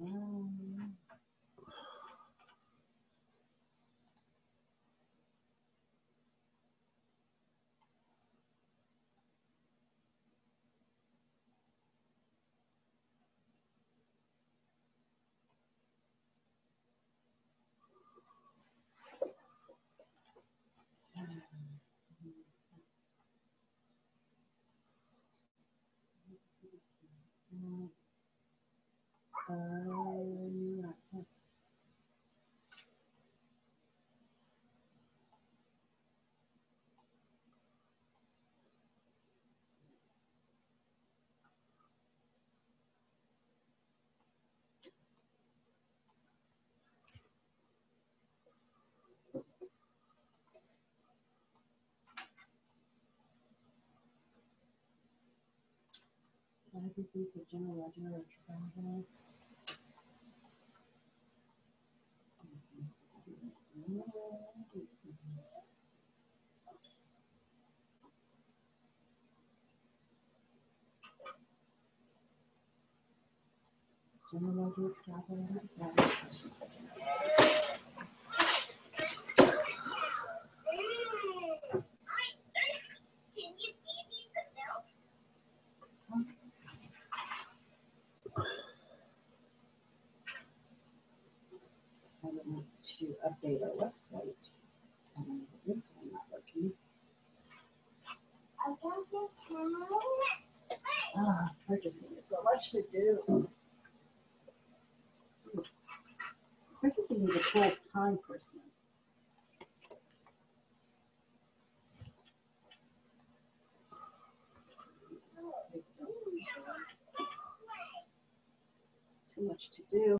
Mm. biographies of Jim Ledger General tragic. General Ledger traveling. person. Too much to do.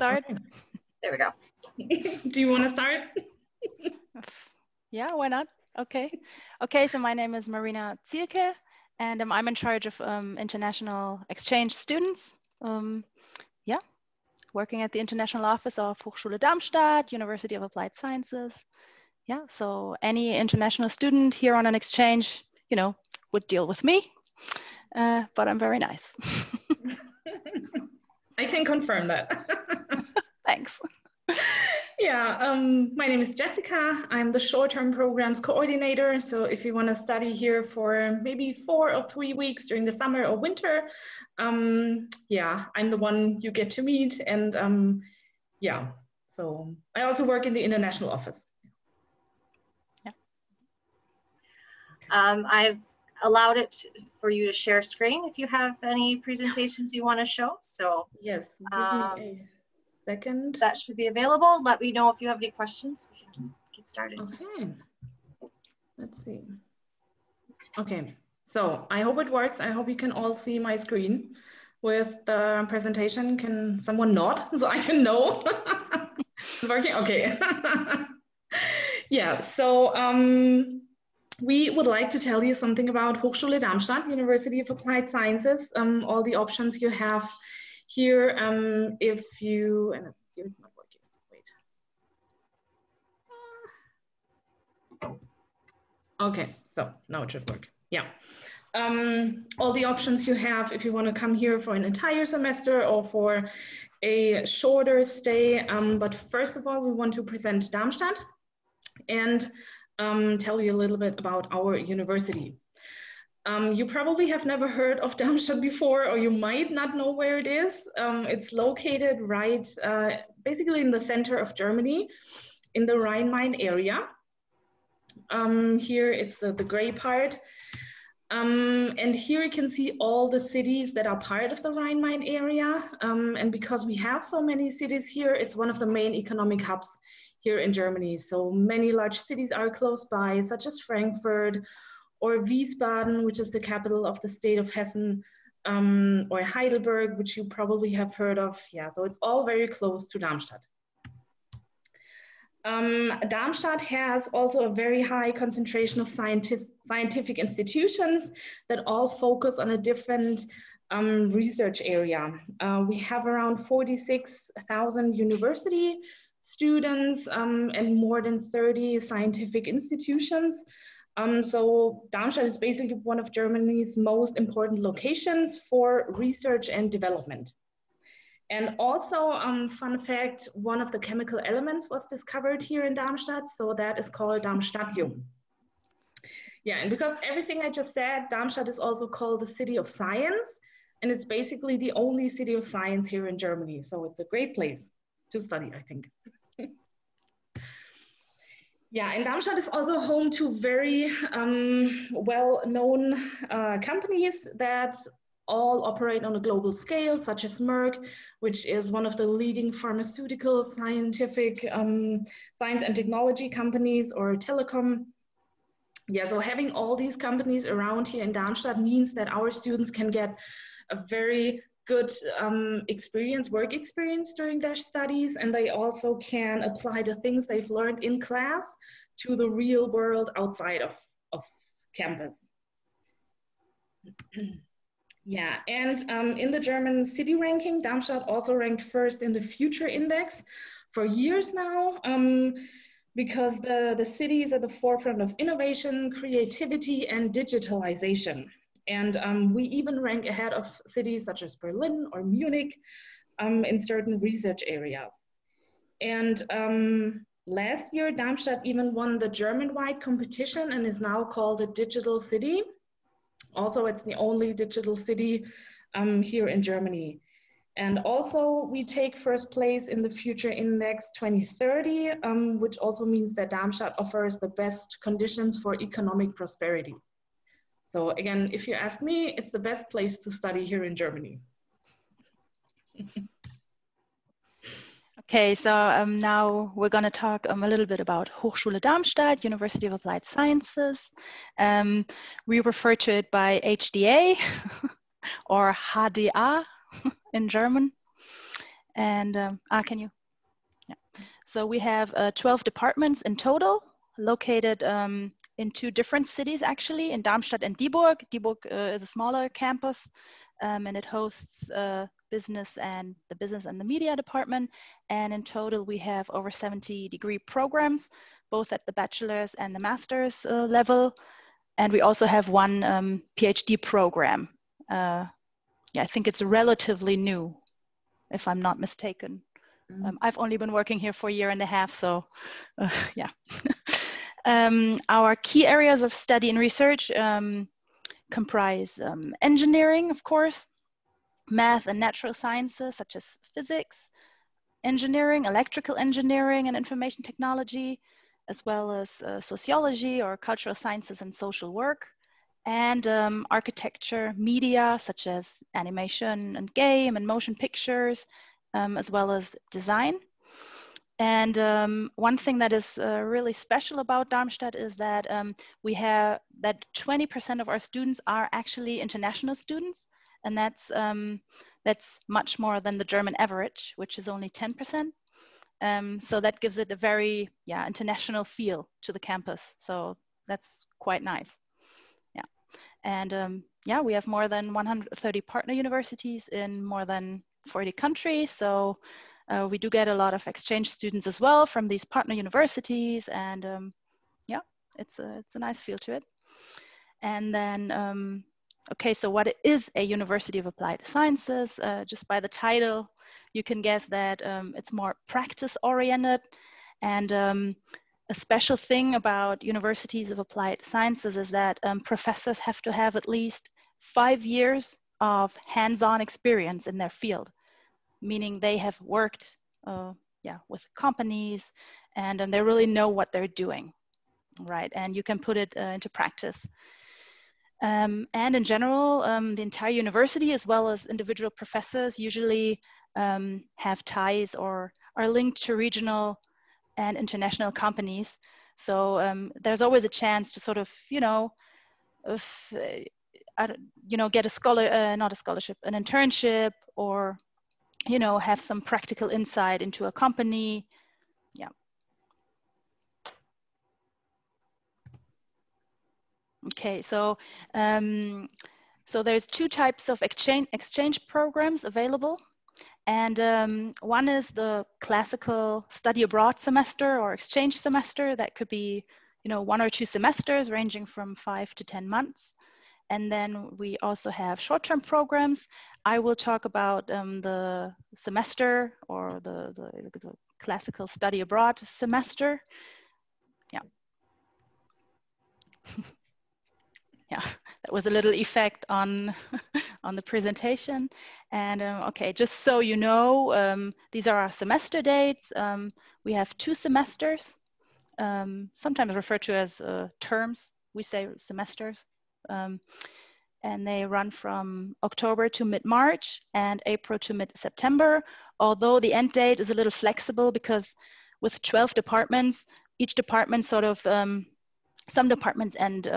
Start. There we go. Do you want to start? yeah, why not? Okay. Okay, so my name is Marina Zielke, and um, I'm in charge of um, international exchange students. Um, yeah, working at the international office of Hochschule Darmstadt, University of Applied Sciences. Yeah, so any international student here on an exchange, you know, would deal with me, uh, but I'm very nice. I can confirm that. Thanks. Yeah, um, my name is Jessica. I'm the short-term programs coordinator. So if you want to study here for maybe four or three weeks during the summer or winter, um, yeah, I'm the one you get to meet. And um, yeah, so I also work in the international office. Yeah. Um, I've allowed it for you to share screen if you have any presentations you want to show. So yes, um, second. That should be available. Let me know if you have any questions. Get started. Okay. Let's see. Okay, so I hope it works. I hope you can all see my screen with the presentation. Can someone nod so I can know? working? Okay. yeah, so um, we would like to tell you something about Hochschule Darmstadt, University of Applied Sciences, um, all the options you have here, um, if you, and it's, it's not working, wait. Okay, so now it should work, yeah. Um, all the options you have if you want to come here for an entire semester or for a shorter stay. Um, but first of all, we want to present Darmstadt and um, tell you a little bit about our university. Um, you probably have never heard of Darmstadt before, or you might not know where it is. Um, it's located right, uh, basically in the center of Germany, in the Rhine-Main area. Um, here it's the, the gray part. Um, and here you can see all the cities that are part of the Rhine-Main area. Um, and because we have so many cities here, it's one of the main economic hubs here in Germany. So many large cities are close by, such as Frankfurt, or Wiesbaden, which is the capital of the state of Hessen, um, or Heidelberg, which you probably have heard of. Yeah, so it's all very close to Darmstadt. Um, Darmstadt has also a very high concentration of scientific, scientific institutions that all focus on a different um, research area. Uh, we have around 46,000 university students um, and more than 30 scientific institutions. Um, so Darmstadt is basically one of Germany's most important locations for research and development. And also, um, fun fact, one of the chemical elements was discovered here in Darmstadt, so that is called Darmstadtium. Yeah, and because everything I just said, Darmstadt is also called the city of science, and it's basically the only city of science here in Germany. So it's a great place to study, I think. Yeah, and Darmstadt is also home to very um, well-known uh, companies that all operate on a global scale, such as Merck, which is one of the leading pharmaceutical, scientific, um, science and technology companies, or Telekom. Yeah, so having all these companies around here in Darmstadt means that our students can get a very good um, experience, work experience during their studies, and they also can apply the things they've learned in class to the real world outside of, of campus. yeah, and um, in the German city ranking, Darmstadt also ranked first in the Future Index for years now. Um, because the, the city is at the forefront of innovation, creativity, and digitalization. And um, we even rank ahead of cities such as Berlin or Munich um, in certain research areas. And um, last year, Darmstadt even won the German-wide competition and is now called a digital city. Also, it's the only digital city um, here in Germany. And also we take first place in the Future Index 2030, um, which also means that Darmstadt offers the best conditions for economic prosperity. So again, if you ask me, it's the best place to study here in Germany. okay, so um, now we're going to talk um, a little bit about Hochschule Darmstadt, University of Applied Sciences. Um, we refer to it by HDA or HDA in German. And um, ah, can you? Yeah. So we have uh, 12 departments in total, located um, in two different cities actually, in Darmstadt and Dieburg. Dieburg uh, is a smaller campus, um, and it hosts uh, business and the business and the media department. And in total, we have over 70 degree programs, both at the bachelor's and the master's uh, level. And we also have one um, PhD program. Uh, yeah, I think it's relatively new, if I'm not mistaken. Mm. Um, I've only been working here for a year and a half, so uh, yeah. um, our key areas of study and research um, comprise um, engineering, of course, math and natural sciences such as physics, engineering, electrical engineering and information technology, as well as uh, sociology or cultural sciences and social work, and um, architecture, media such as animation and game and motion pictures, um, as well as design. And um, one thing that is uh, really special about Darmstadt is that um, we have that 20% of our students are actually international students, and that's um, that's much more than the German average, which is only 10%. Um, so that gives it a very yeah international feel to the campus. So that's quite nice. Yeah, and um, yeah, we have more than 130 partner universities in more than 40 countries. So uh, we do get a lot of exchange students as well from these partner universities, and um, yeah, it's a it's a nice feel to it. And then um, Okay, so what is a University of Applied Sciences? Uh, just by the title, you can guess that um, it's more practice oriented. And um, a special thing about universities of applied sciences is that um, professors have to have at least five years of hands-on experience in their field, meaning they have worked uh, yeah, with companies and, and they really know what they're doing, right? And you can put it uh, into practice. Um, and in general, um, the entire university, as well as individual professors, usually um, have ties or are linked to regional and international companies. So um, there's always a chance to sort of, you know, if, uh, you know, get a scholar, uh, not a scholarship, an internship, or you know, have some practical insight into a company. Yeah. Okay, so um, so there's two types of exchange exchange programs available, and um, one is the classical study abroad semester or exchange semester that could be you know one or two semesters ranging from five to ten months, and then we also have short-term programs. I will talk about um, the semester or the, the, the classical study abroad semester. Yeah. yeah, that was a little effect on on the presentation. And um, okay, just so you know, um, these are our semester dates. Um, we have two semesters, um, sometimes referred to as uh, terms. We say semesters. Um, and they run from October to mid-March and April to mid-September. Although the end date is a little flexible because with 12 departments, each department sort of, um, some departments end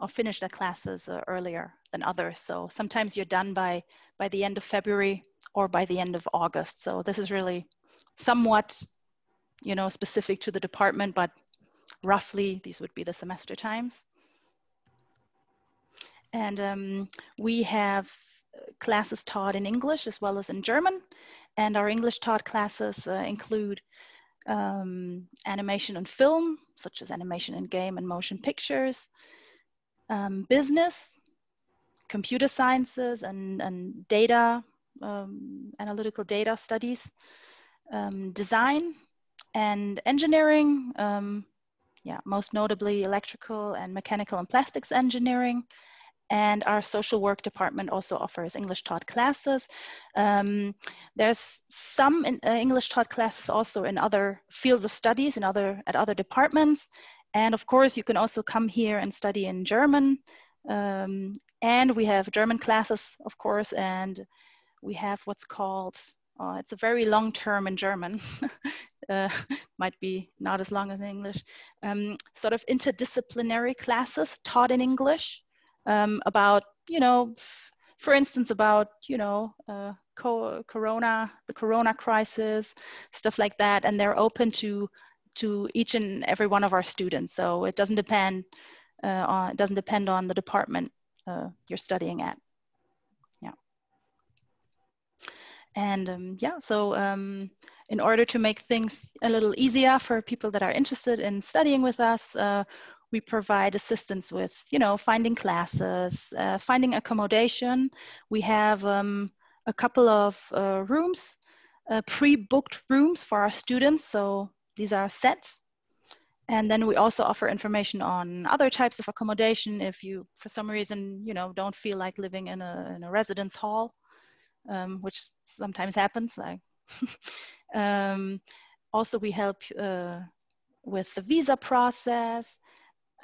or finish their classes uh, earlier than others. So sometimes you're done by, by the end of February or by the end of August. So this is really somewhat, you know, specific to the department, but roughly these would be the semester times. And um, we have classes taught in English as well as in German. And our English taught classes uh, include um, animation and film, such as animation and game and motion pictures, um, business, computer sciences, and, and data, um, analytical data studies, um, design, and engineering. Um, yeah, most notably electrical and mechanical and plastics engineering. And our social work department also offers English taught classes. Um, there's some in, uh, English taught classes also in other fields of studies in other at other departments. And of course, you can also come here and study in German. Um, and we have German classes, of course, and we have what's called, uh, it's a very long term in German, uh, might be not as long as English, um, sort of interdisciplinary classes taught in English um, about, you know, for instance, about you know uh, co- Corona, the Corona crisis, stuff like that, and they're open to to each and every one of our students. So it doesn't depend uh, on it doesn't depend on the department uh, you're studying at. Yeah. And um, yeah, so um, in order to make things a little easier for people that are interested in studying with us, uh, we provide assistance with, you know, finding classes, uh, finding accommodation. We have um, a couple of uh, rooms, uh, pre-booked rooms for our students. So these are set. And then we also offer information on other types of accommodation if you, for some reason, you know, don't feel like living in a, in a residence hall, um, which sometimes happens. Like um, also, we help uh, with the visa process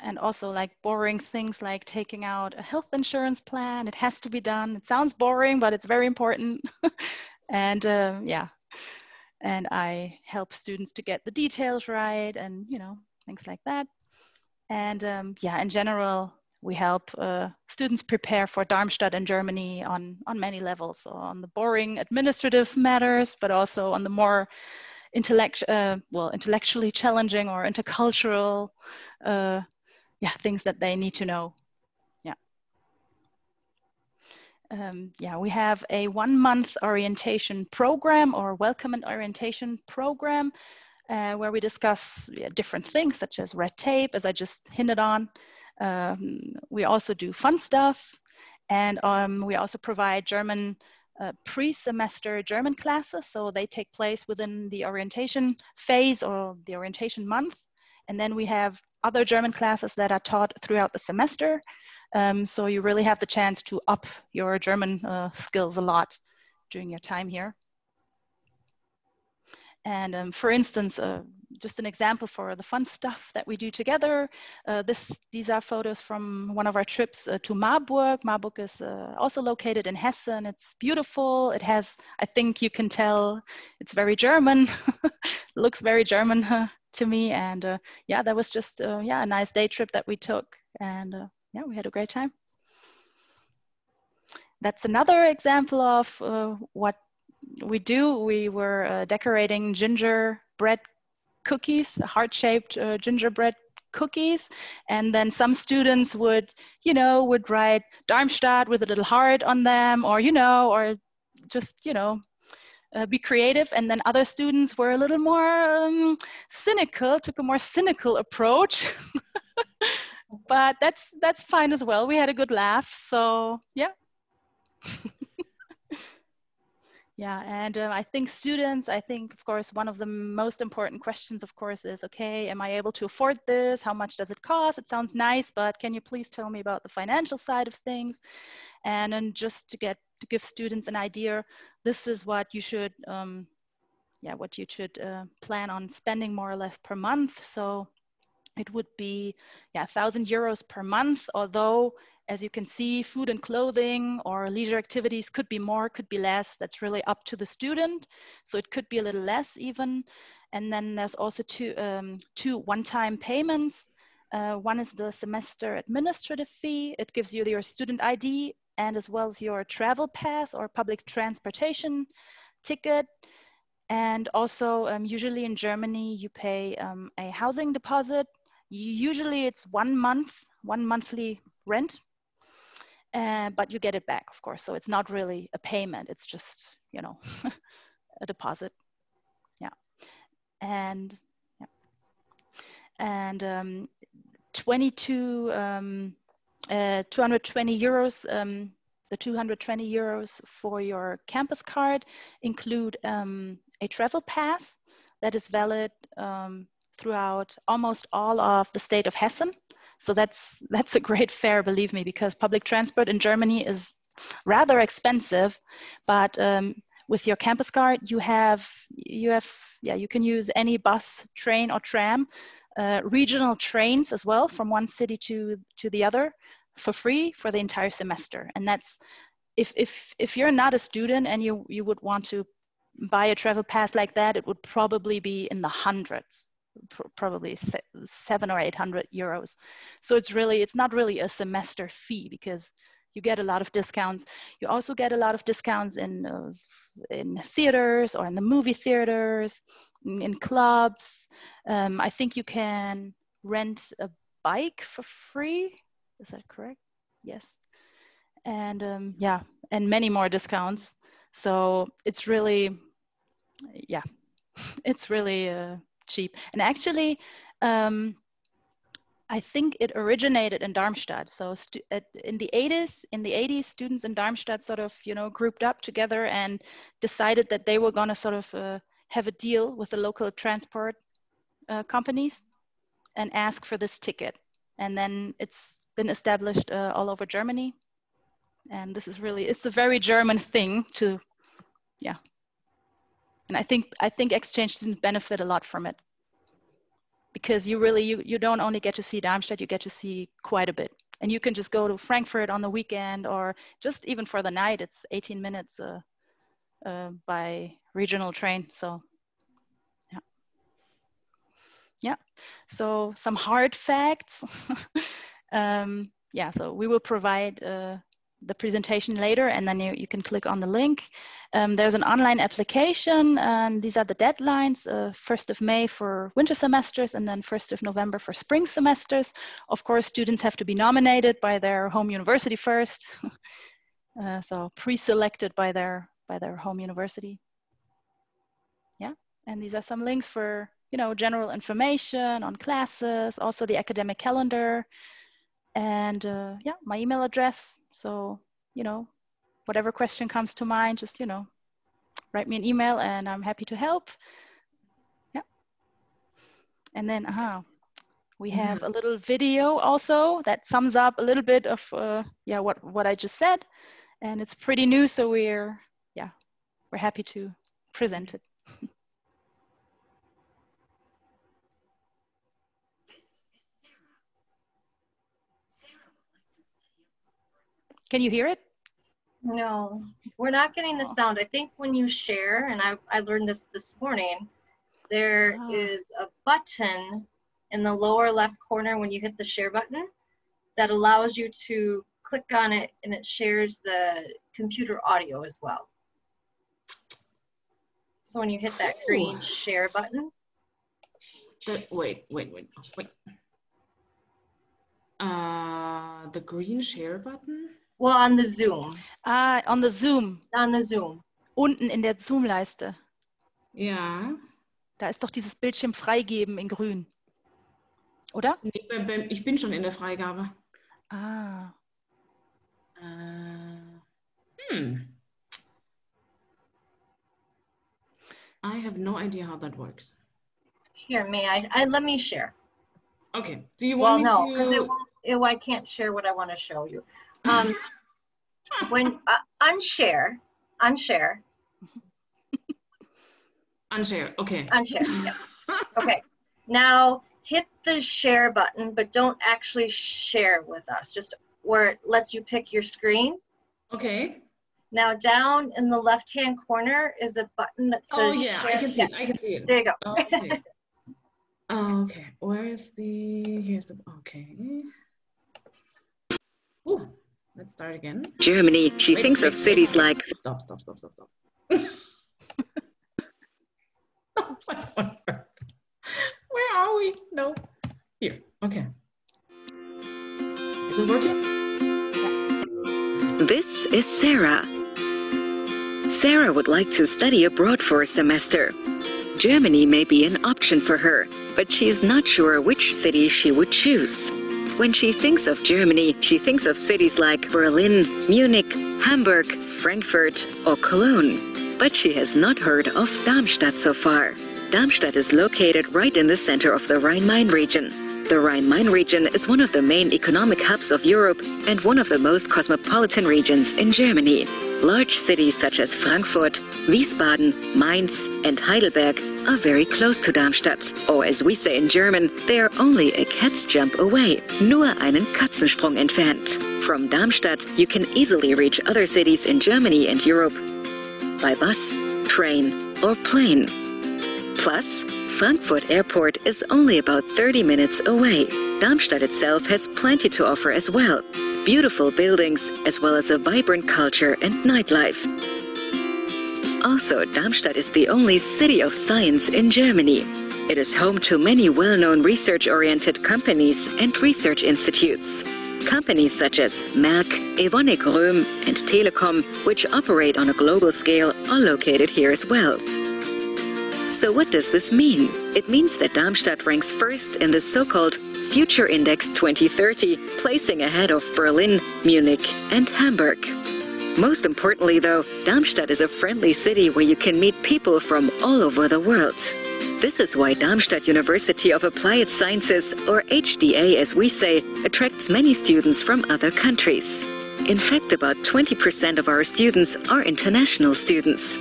and also like boring things like taking out a health insurance plan. It has to be done. It sounds boring, but it's very important. and uh, yeah, and I help students to get the details right and you know things like that. And um, yeah, in general, we help uh, students prepare for Darmstadt in Germany on on many levels, so on the boring administrative matters, but also on the more intellect uh, well intellectually challenging or intercultural uh, yeah, things that they need to know. Yeah. Um, yeah, we have a one month orientation program or welcome and orientation program uh, where we discuss yeah, different things such as red tape, as I just hinted on. Um, we also do fun stuff and um, we also provide German uh, pre-semester German classes. So they take place within the orientation phase or the orientation month. And then we have other German classes that are taught throughout the semester. Um, so you really have the chance to up your German uh, skills a lot during your time here. And um, for instance, uh, just an example for the fun stuff that we do together. Uh, this, these are photos from one of our trips uh, to Marburg. Marburg is uh, also located in Hessen. It's beautiful. It has, I think you can tell, it's very German. looks very German to me. And uh, yeah, that was just uh, yeah a nice day trip that we took, and uh, yeah, we had a great time. That's another example of uh, what we do. We were uh, decorating gingerbread cookies, heart-shaped uh, gingerbread cookies and then some students would you know would write darmstadt with a little heart on them or you know or just you know uh, be creative. And then other students were a little more um, cynical, took a more cynical approach. but that's that's fine as well. We had a good laugh. So yeah. yeah, and uh, I think students, I think, of course, one of the most important questions, of course, is, okay, am I able to afford this? How much does it cost? It sounds nice, but can you please tell me about the financial side of things? And then just to get to give students an idea, this is what you should, um, yeah, what you should uh, plan on spending more or less per month. So it would be, yeah, thousand euros per month, although as you can see, food and clothing or leisure activities could be more, could be less. That's really up to the student. So it could be a little less even. And then there's also two, um, two one-time payments. Uh, one is the semester administrative fee. It gives you your student ID and as well as your travel pass or public transportation ticket. And also, um, usually in Germany, you pay um, a housing deposit. Usually it's one month, one monthly rent, uh, but you get it back, of course. So it's not really a payment, it's just, you know, a deposit. Yeah. And, yeah. And um, 22, um, uh, 220 euros, um, the 220 euros for your campus card include um, a travel pass that is valid um, throughout almost all of the state of Hessen. So that's that's a great fare, believe me, because public transport in Germany is rather expensive, but um, with your campus card, you have you have yeah you can use any bus, train, or tram uh, regional trains as well from one city to, to the other for free for the entire semester. And that's, if, if, if you're not a student and you, you would want to buy a travel pass like that, it would probably be in the hundreds, probably seven or 800 euros. So it's really, it's not really a semester fee because you get a lot of discounts. You also get a lot of discounts in uh, in theaters or in the movie theaters, in clubs. Um, I think you can rent a bike for free. Is that correct? Yes. And um, yeah, and many more discounts. So it's really, yeah, it's really uh, cheap. And actually, um, I think it originated in Darmstadt. So at, in the 80s, in the 80s, students in Darmstadt sort of, you know, grouped up together and decided that they were going to sort of uh, have a deal with the local transport uh, companies and ask for this ticket. And then it's been established uh, all over Germany. And this is really, it's a very German thing to, yeah. And I think, I think exchange students benefit a lot from it because you really you, you don't only get to see Darmstadt, you get to see quite a bit. And you can just go to Frankfurt on the weekend or just even for the night, it's 18 minutes uh, uh, by regional train. So yeah. Yeah, so some hard facts. um, yeah, so we will provide uh, the presentation later and then you, you can click on the link. Um, there's an online application and these are the deadlines, uh, 1st of May for winter semesters and then 1st of November for spring semesters. Of course, students have to be nominated by their home university first. uh, so pre-selected by their, by their home university. Yeah, and these are some links for, you know, general information on classes, also the academic calendar, and uh, yeah, my email address. So, you know, whatever question comes to mind, just, you know, write me an email and I'm happy to help. Yeah. And then, uh-huh, we mm-hmm. have a little video also that sums up a little bit of, uh, yeah, what, what I just said. And it's pretty new, so we're, we're happy to present it. Can you hear it? No, we're not getting the oh. sound. I think when you share, and I, I learned this this morning, there oh. is a button in the lower left corner when you hit the share button that allows you to click on it and it shares the computer audio as well. So when you hit that green share button. The, wait, wait, wait, wait. Uh, the green share button? Well, on the Zoom. Ah, on the Zoom. On the Zoom. Unten in der Zoom-Leiste. Ja. Da ist doch dieses Bildschirm freigeben in grün. Oder? Ich bin schon in der Freigabe. Ah. Uh, hmm. I have no idea how that works. Here, may I, I let me share. Okay. Do you want to? well, me no, to? It, it, I can't share what I want to show you. Um, when uh, unshare, unshare. Unshare, okay. Unshare, yeah. Okay. Now hit the share button, but don't actually share with us, just where it lets you pick your screen. Okay. Now down in the left-hand corner is a button that oh, says Oh yeah, share. I can see yes. it, I can see it. There you go. Oh, okay. Oh, okay, where is the, here's the, okay. Ooh. Let's start again. Germany, she wait, thinks wait, of cities wait, like. Stop, stop, stop, stop, stop. Where are we? No. Here. Okay. Is it working? This is Sarah. Sarah would like to study abroad for a semester. Germany may be an option for her, but she's not sure which city she would choose. When she thinks of Germany, she thinks of cities like Berlin, Munich, Hamburg, Frankfurt, or Cologne. But she has not heard of Darmstadt so far. Darmstadt is located right in the center of the Rhine-Main region. The Rhine-Main region is one of the main economic hubs of Europe and one of the most cosmopolitan regions in Germany. Large cities such as Frankfurt, Wiesbaden, Mainz and Heidelberg are very close to Darmstadt. Or as we say in German, they are only a cat's jump away, nur einen Katzensprung entfernt. From Darmstadt, you can easily reach other cities in Germany and Europe by bus, train or plane. Plus, Frankfurt Airport is only about 30 minutes away. Darmstadt itself has plenty to offer as well. Beautiful buildings, as well as a vibrant culture and nightlife. Also, Darmstadt is the only city of science in Germany. It is home to many well-known research-oriented companies and research institutes. Companies such as Merck, Evonik Röhm, and Telekom, which operate on a global scale, are located here as well. So what does this mean? It means that Darmstadt ranks first in the so-called Future Index 2030, placing ahead of Berlin, Munich, and Hamburg. Most importantly, though, Darmstadt is a friendly city where you can meet people from all over the world. This is why Darmstadt University of Applied Sciences, or HDA as we say, attracts many students from other countries. In fact, about 20% of our students are international students.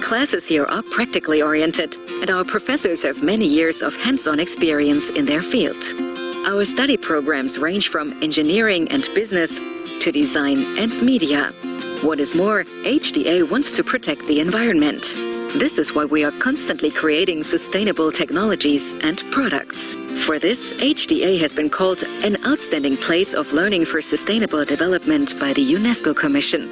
Classes here are practically oriented, and our professors have many years of hands-on experience in their field. Our study programs range from engineering and business to design and media. What is more, HDA wants to protect the environment. This is why we are constantly creating sustainable technologies and products. For this, HDA has been called an outstanding place of learning for sustainable development by the UNESCO Commission.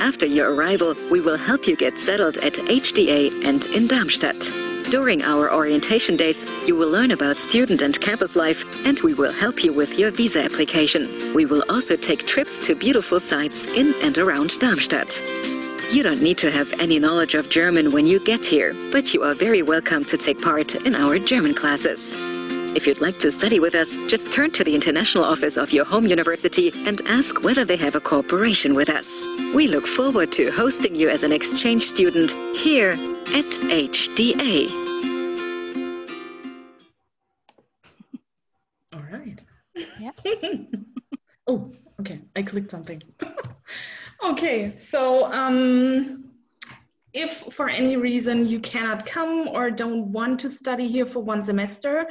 After your arrival, we will help you get settled at HDA and in Darmstadt. During our orientation days, you will learn about student and campus life, and we will help you with your visa application. We will also take trips to beautiful sites in and around Darmstadt. You don't need to have any knowledge of German when you get here, but you are very welcome to take part in our German classes. If you'd like to study with us, just turn to the international office of your home university and ask whether they have a cooperation with us. We look forward to hosting you as an exchange student here at HDA. All right. Yeah. oh, okay. I clicked something. okay, so um, if for any reason you cannot come or don't want to study here for one semester,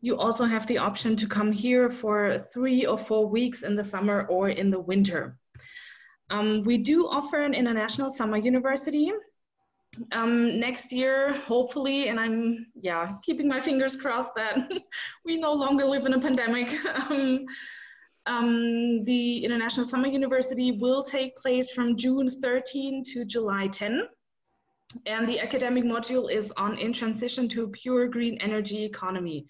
you also have the option to come here for three or four weeks in the summer or in the winter. Um, we do offer an international summer university. Um, next year, hopefully, and I'm yeah keeping my fingers crossed that we no longer live in a pandemic. Um, um, the International Summer University will take place from June 13 to July 10. And the academic module is on in transition to pure green energy economy.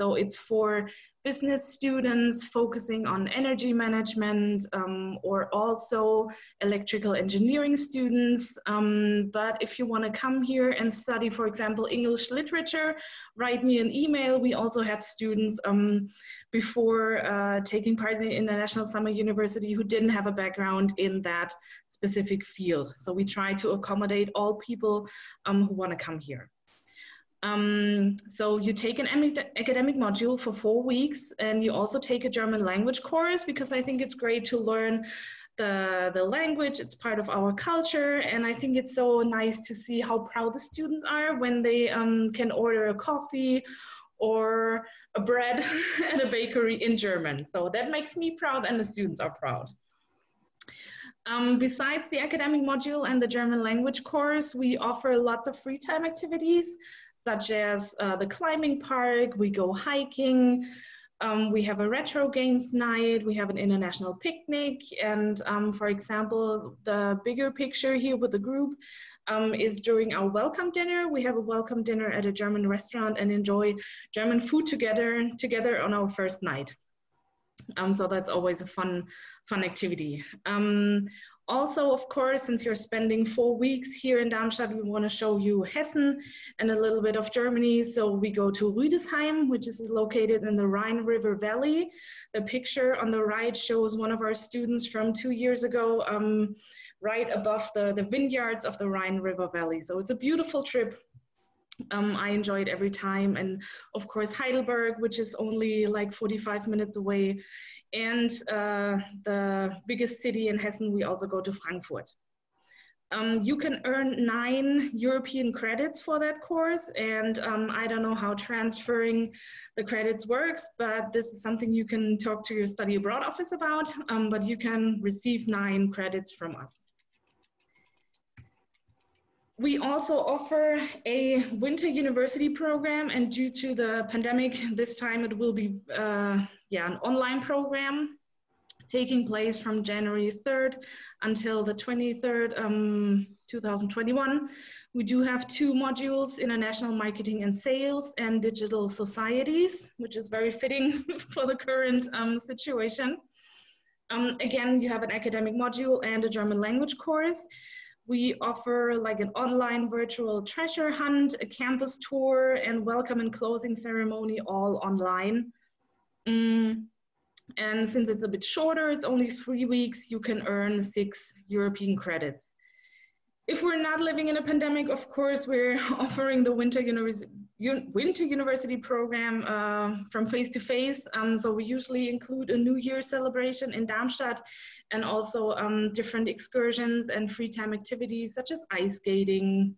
So it's for business students focusing on energy management um, or also electrical engineering students. Um, but if you want to come here and study, for example, English literature, write me an email. We also had students um, before uh, taking part in the International Summer University who didn't have a background in that specific field. So we try to accommodate all people um, who want to come here. Um, so you take an academic module for four weeks and you also take a German language course because I think it's great to learn the, the language, it's part of our culture. And I think it's so nice to see how proud the students are when they um, can order a coffee or a bread at a bakery in German. So that makes me proud and the students are proud. Um, besides the academic module and the German language course, we offer lots of free time activities such as uh, the climbing park, we go hiking, um, we have a retro games night, we have an international picnic, and um, for example, the bigger picture here with the group um, is during our welcome dinner. We have a welcome dinner at a German restaurant and enjoy German food together, together on our first night. Um, so that's always a fun, fun activity. Also, of course, since you're spending four weeks here in Darmstadt, we want to show you Hessen and a little bit of Germany. So we go to Rüdesheim, which is located in the Rhine River Valley. The picture on the right shows one of our students from two years ago, um, right above the, the vineyards of the Rhine River Valley. So it's a beautiful trip. Um, I enjoy it every time. And of course, Heidelberg, which is only like 45 minutes away, and uh, the biggest city in Hessen, we also go to Frankfurt. Um, you can earn nine European credits for that course. And um, I don't know how transferring the credits works, but this is something you can talk to your study abroad office about, um, but you can receive nine credits from us. We also offer a winter university program and due to the pandemic, this time it will be uh, yeah, an online program taking place from January 3rd until the 23rd, um, 2021. We do have two modules, international marketing and sales and digital societies, which is very fitting for the current um, situation. Um, again, you have an academic module and a German language course. We offer like an online virtual treasure hunt, a campus tour, and welcome and closing ceremony all online. Mm, and since it's a bit shorter, it's only three weeks, you can earn six European credits. If we're not living in a pandemic, of course, we're offering the Winter, Univers Winter University program uh, from face to face. Um, so we usually include a New Year celebration in Darmstadt and also um, different excursions and free time activities such as ice skating.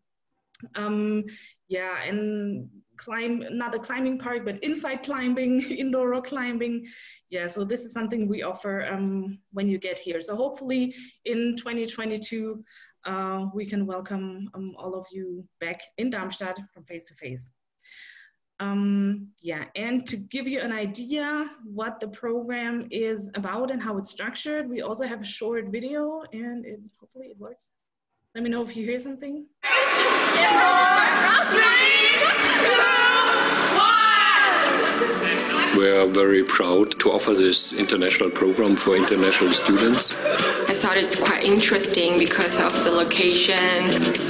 Um, yeah, and climb, not a climbing park, but inside climbing, indoor rock climbing. Yeah, so this is something we offer um, when you get here. So hopefully in 2022, uh, we can welcome all of you back in Darmstadt from face to face. Um, yeah, and to give you an idea what the program is about and how it's structured, we also have a short video and it, hopefully it works. Let me know if you hear something. We are very proud to offer this international program for international students. I thought it's quite interesting because of the location.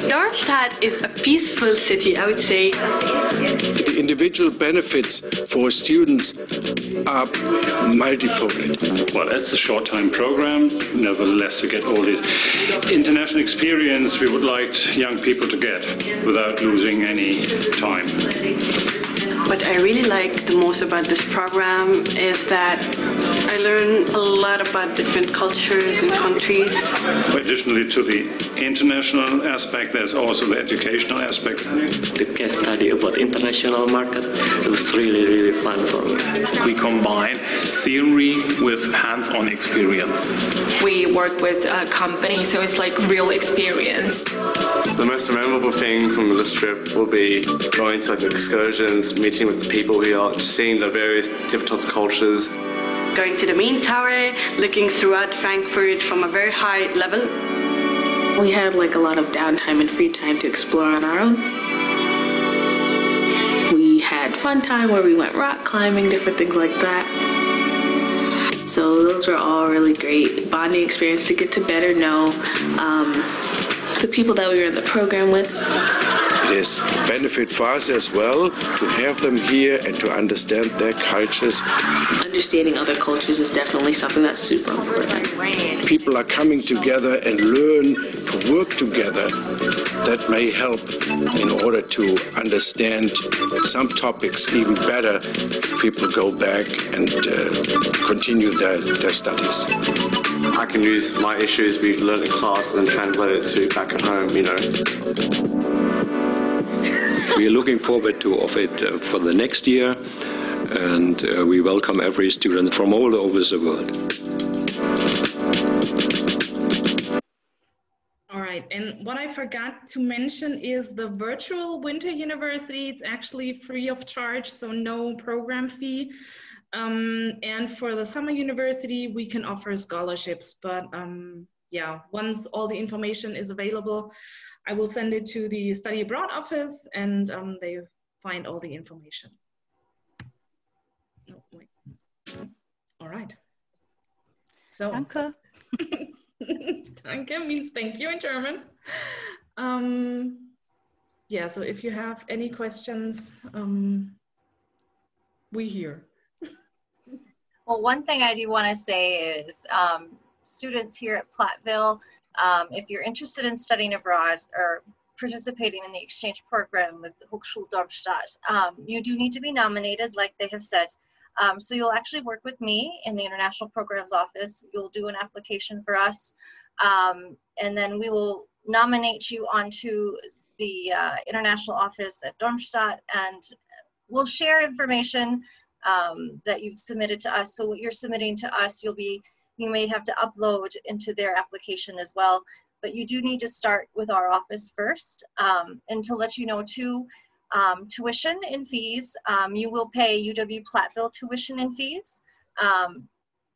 Darmstadt is a peaceful city, I would say. The individual benefits for students are multifold. Well, it's a short time program, nevertheless, to get all the international experience we would like young people to get without losing any time. What I really like the most about this program is that I learn a lot about different cultures and countries. Additionally to the international aspect, there's also the educational aspect. The case study about international market it was really, really fun for me. We combine theory with hands-on experience. We work with a company, so it's like real experience. The most memorable thing from this trip will be going to like excursions, meeting with the people we are, seeing the various different types of cultures. Going to the main tower, looking throughout Frankfurt from a very high level. We had like a lot of downtime and free time to explore on our own. We had fun time where we went rock climbing, different things like that. So those were all really great bonding experience to get to better know um, the people that we were in the program with. It is a benefit for us as well to have them here and to understand their cultures. Understanding other cultures is definitely something that's super important. People are coming together and learn to work together. That may help in order to understand some topics even better if people go back and uh, continue their, their studies. I can use my issues we've learned in class and translate it to back at home, you know. We are looking forward to offer it uh, for the next year, and uh, we welcome every student from all over the world. All right, and what I forgot to mention is the virtual winter university. It's actually free of charge, so no program fee. Um, and for the summer university, we can offer scholarships, but um, yeah, once all the information is available, I will send it to the study abroad office and um, they find all the information. Oh, wait. All right. So. Danke. Danke means thank you in German. Um, yeah, so if you have any questions, um, we here. Well, one thing I do want to say is um, students here at Platteville, um, if you're interested in studying abroad or participating in the exchange program with Hochschule Darmstadt, um, you do need to be nominated, like they have said. Um, so you'll actually work with me in the International Programs Office. You'll do an application for us, um, and then we will nominate you onto the uh, International Office at Darmstadt, and we'll share information um, that you've submitted to us. So what you're submitting to us, you'll be you may have to upload into their application as well. But you do need to start with our office first. Um, and to let you know too, um, tuition and fees, um, you will pay UW Platteville tuition and fees. Um,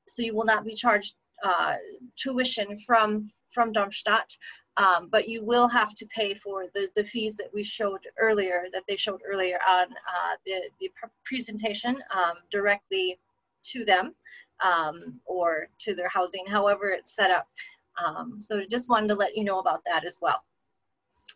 so you will not be charged uh, tuition from from Darmstadt, um, but you will have to pay for the, the fees that we showed earlier, that they showed earlier on uh, the, the presentation um, directly to them um, or to their housing, however it's set up. Um, so just wanted to let you know about that as well.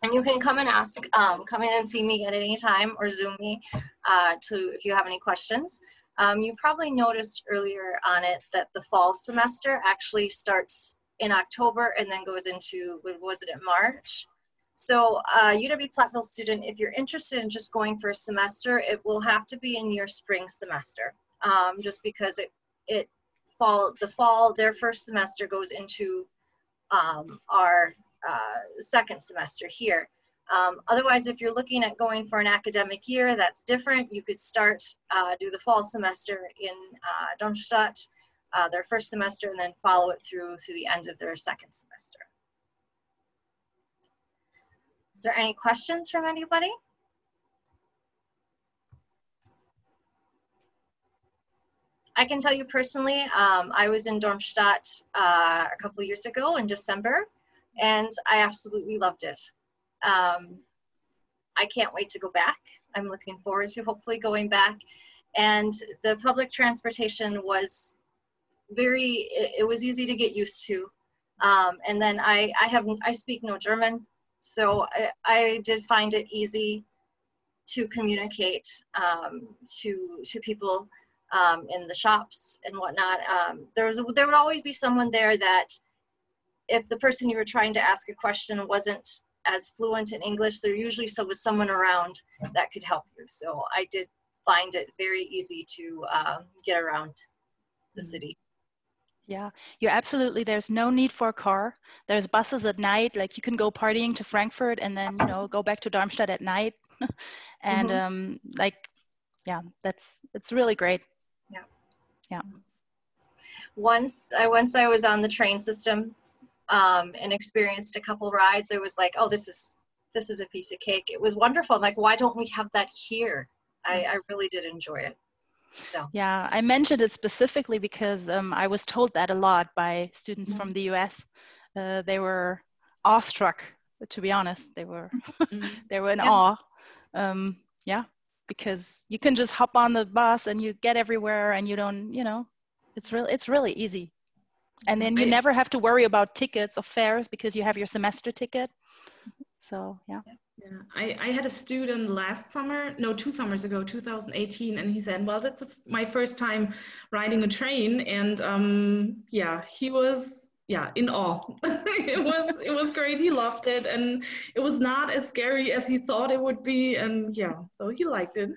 And you can come and ask, um, come in and see me at any time or Zoom me uh, to if you have any questions. Um, you probably noticed earlier on it that the fall semester actually starts in October and then goes into, was it in March? So uh, UW Platteville student, if you're interested in just going for a semester, it will have to be in your spring semester, um, just because it, it fall, the fall, their first semester goes into um, our uh, second semester here. Um, otherwise, if you're looking at going for an academic year, that's different. You could start, uh, do the fall semester in uh, Darmstadt, uh, their first semester, and then follow it through to the end of their second semester. Is there any questions from anybody? I can tell you personally, um, I was in Darmstadt uh, a couple years ago in December, and I absolutely loved it. Um, I can't wait to go back. I'm looking forward to hopefully going back. And the public transportation was very, it, it was easy to get used to. Um, and then I, I have, I speak no German, so I, I did find it easy to communicate um, to, to people um, in the shops and whatnot. Um, there was, there would always be someone there that if the person you were trying to ask a question wasn't as fluent in English, there usually so was someone around that could help you. So I did find it very easy to uh, get around the city. Yeah, you're absolutely. There's no need for a car. There's buses at night. Like you can go partying to Frankfurt and then you know go back to Darmstadt at night. and mm-hmm. um, like, yeah, that's it's really great. Yeah. Once I once I was on the train system um, and experienced a couple rides, it was like, oh, this is this is a piece of cake. It was wonderful. I'm like, why don't we have that here? I, I really did enjoy it. So yeah, I mentioned it specifically because um, I was told that a lot by students mm-hmm. from the U.S. Uh, they were awestruck, to be honest. They were mm-hmm. they were in yeah. awe. Um, yeah, because you can just hop on the bus and you get everywhere, and you don't, you know, it's really it's really easy. And then you never have to worry about tickets or fares because you have your semester ticket. So yeah. Yeah. I, I had a student last summer no two summers ago 2018 and he said well that's a, my first time riding a train. And um yeah he was yeah in awe it was it was great he loved it and it was not as scary as he thought it would be and yeah so he liked it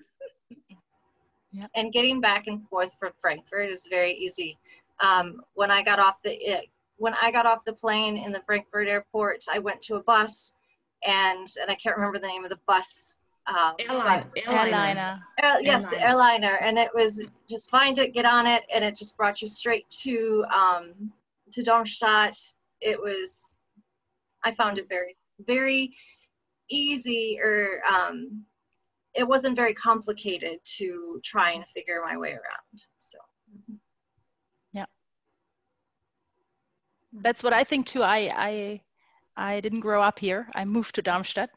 yeah. and getting back and forth from frankfurt is very easy um, when I got off the it, when I got off the plane in the Frankfurt airport, I went to a bus, and and I can't remember the name of the bus. Um, airliner. Airliner. Air, yes, airliner. the airliner, and it was just find it, get on it, and it just brought you straight to um, to Darmstadt. It was, I found it very very easy, or um, it wasn't very complicated to try and figure my way around. So. Yeah. That's what I think too. I I I didn't grow up here. I moved to Darmstadt,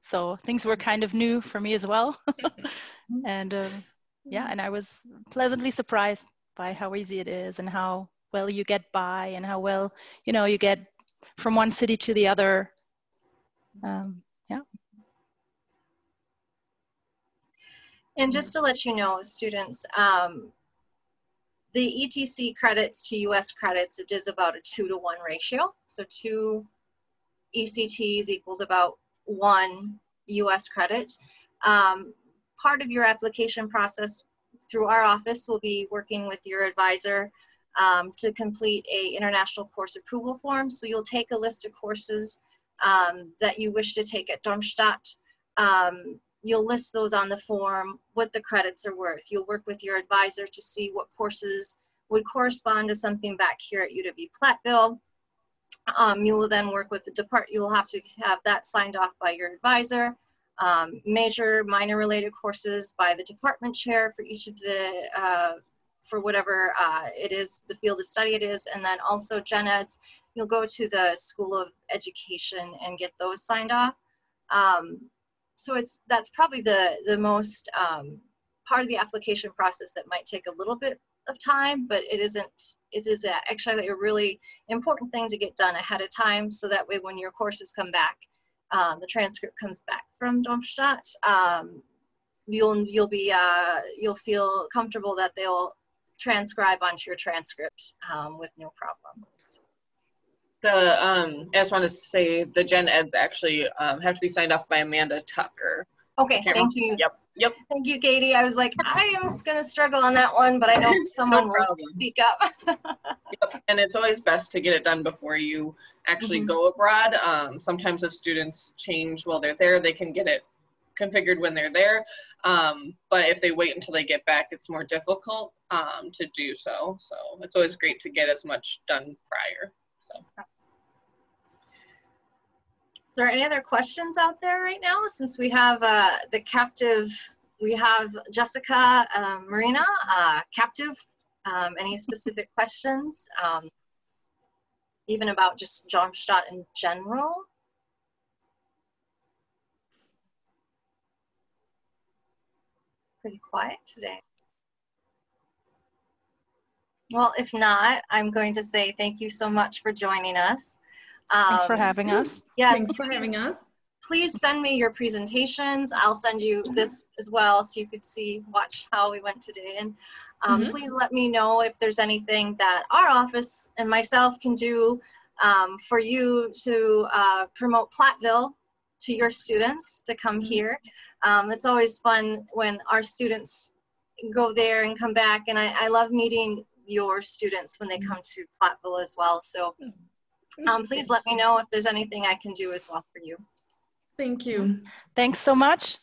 so things were kind of new for me as well. and uh, yeah, and I was pleasantly surprised by how easy it is and how well you get by and how well you know you get from one city to the other. Um, yeah. And just to let you know, students, um, the ETC credits to US credits, it is about a two to one ratio. So two ECTs equals about one US credit. Um, part of your application process through our office will be working with your advisor um, to complete a international course approval form. So you'll take a list of courses um, that you wish to take at Darmstadt. Um, You'll list those on the form, what the credits are worth. You'll work with your advisor to see what courses would correspond to something back here at UW Platteville. Um, you will then work with the department, you will have to have that signed off by your advisor. Um, major, minor related courses by the department chair for each of the uh, for whatever uh, it is, the field of study it is. And then also gen eds, you'll go to the School of Education and get those signed off. Um, so it's that's probably the the most um, part of the application process that might take a little bit of time, but it isn't. It is actually a really important thing to get done ahead of time, so that way when your courses come back, um, the transcript comes back from Darmstadt, um, you'll you'll be uh, you'll feel comfortable that they'll transcribe onto your transcript um, with no problems. The um, I just want to say the gen eds actually um, have to be signed off by Amanda Tucker. Okay, thank you. Yep, yep. Thank you, Katie. I was like, I am going to struggle on that one, but I know someone will speak up. yep. And it's always best to get it done before you actually Mhm. go abroad. Um, sometimes if students change while they're there, they can get it configured when they're there. Um, but if they wait until they get back, it's more difficult um, to do so. So it's always great to get as much done prior. So. Is there any other questions out there right now? Since we have uh, the captive, we have Jessica uh, Marina, uh, captive. Um, any specific questions? Um, even about just Darmstadt in general? Pretty quiet today. Well, if not, I'm going to say thank you so much for joining us. Thanks for Um, having us. Yes, Thanks for having us. Please send me your presentations. I'll send you this as well so you could see, watch how we went today. And um, Mhm. please let me know if there's anything that our office and myself can do um, for you to uh, promote Platteville to your students to come here. Um, it's always fun when our students go there and come back. And I, I love meeting your students when they come to Platteville as well. So um, please let me know if there's anything I can do as well for you. Thank you. Thanks so much.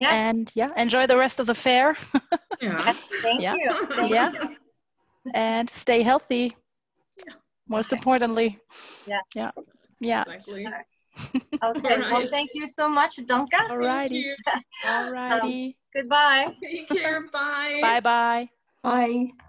Yes. And yeah, enjoy the rest of the fair. Yeah. Thank Yeah. you. Thank yeah. you. And stay healthy. Most importantly. Yes. Yeah. Yeah. Exactly. Okay. Well, thank you so much, Dunka. Alrighty. you. Alrighty. Um, goodbye. Take care. Bye. Bye bye. Bye.